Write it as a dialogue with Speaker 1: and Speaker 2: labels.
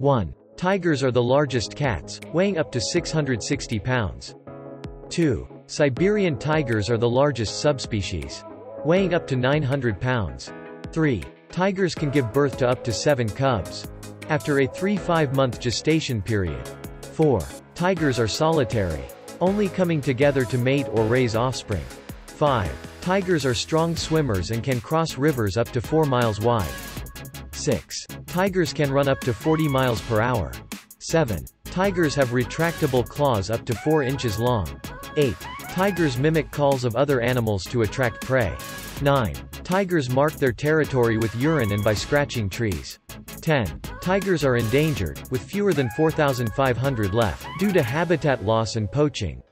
Speaker 1: 1. Tigers are the largest cats, weighing up to 660 pounds. 2. Siberian tigers are the largest subspecies, weighing up to 900 pounds. 3. Tigers can give birth to up to 7 cubs. After a 3-5 month gestation period. 4. Tigers are solitary, only coming together to mate or raise offspring. 5. Tigers are strong swimmers and can cross rivers up to 4 miles wide. 6. Tigers can run up to 40 miles per hour. 7. Tigers have retractable claws up to 4 inches long. 8. Tigers mimic calls of other animals to attract prey. 9. Tigers mark their territory with urine and by scratching trees. 10. Tigers are endangered, with fewer than 4,500 left, due to habitat loss and poaching.